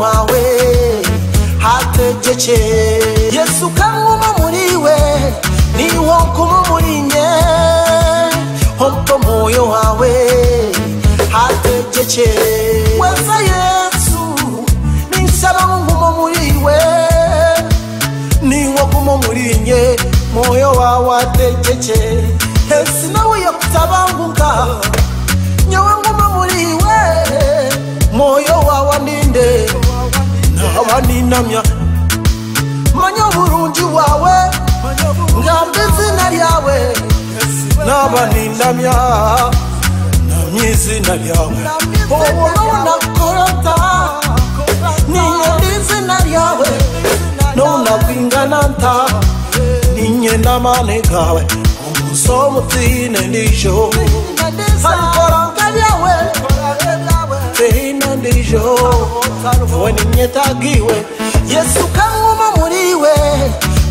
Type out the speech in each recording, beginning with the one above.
wawe hategeke yesu kanguma muri we niwo kuma muri nye hoko moyo wawe hategeke weza yesu ninsaba nguma muri we niwo kuma muri nye moyo wawe hategeke hesi nawe yakutabanguka nyawe nguma muri we moyo wawe ninde waninamya manya burungi wawe ngambe izina ryawe naba ninamya namye izina ryawe ubunonakorota ninyendi izina ryawe nonakwingananta ninye namane gawe umuso mutine ndijo ariko ranga ryawe tehina ndijo weninyetagiwe yesu kanguma muriwe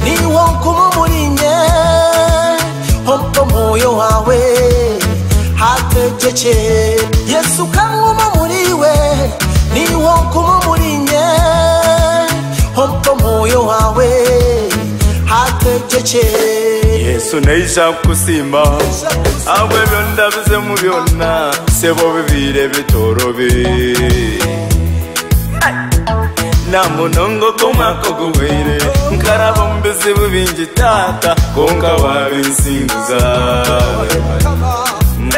niwo nkuma murinye omto mwoyo wawe hategeke yesu kanguma muriwe niwo nkuma murinye omto mwoyo wawe hategeke yesu neija kusimba abwe byondabize mu byona sebo bibire bitorobi yeah namunongokomako guwere nkaraba mubizibu bingi tata konka wabinsingu zawe mm.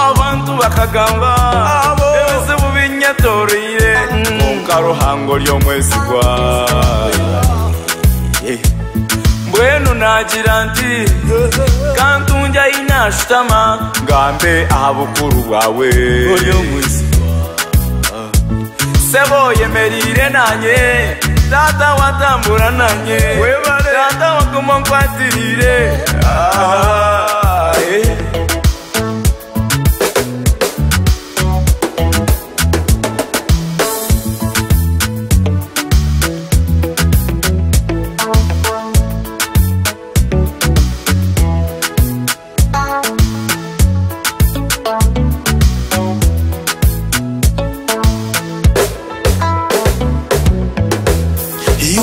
abantu bakagamba ebizibu binyatoriire mm. konka ruhango ryomwezi gwawe mbwenu nagira nti kantunjayinashutama ngambe ahabukuru bwawe oyomwezi sebo yemerire nanye tata watambura nanye tata wakumankwatirire ah.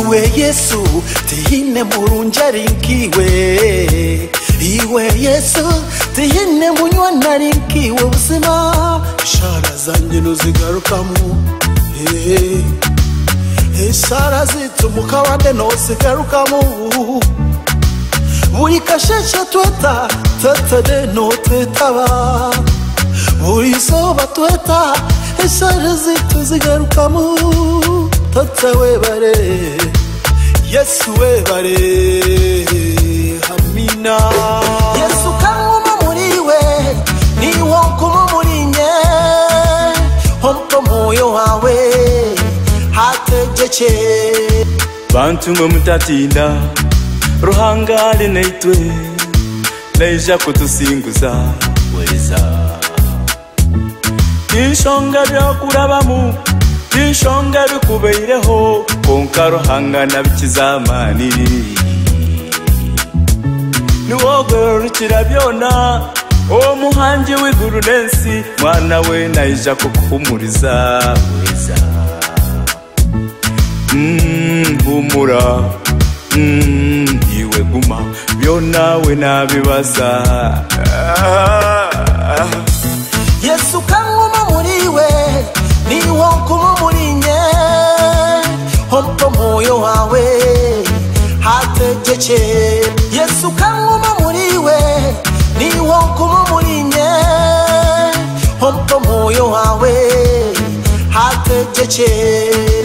iwe yesu tihine mulungi ari nkiwe iwe yesu tihine munywa nari nkiwe buzima ishara zanjye ntuzigarukamo eh, ishara zituma kamu ntuzigarukamo kashesha tueta tweta deno tetawa. buri zuba tueta ishara zitu kamu totsa webare yesu webare hamina yesu kanguma muriwe niwo nkuma murinye omtomoyo wawe hategeke bantumwe mutatinda ruhangale neitwe leija kutusinguza weza inshonga ryokurabamu ishonga rukubeyireho konkaruhangana b'ikizamani niwogorora ukirabyona uwo muhangi w'igururensi mwana we nayija kuguhumuriza mm, humura yiwe mm, guma byonawe nabibaza ah. yesu kama muri njye hompo moyo wawe hategekeye yesu kankuma muriwe, we niwo nkuma muri njye hompo moyo wawe hategekeye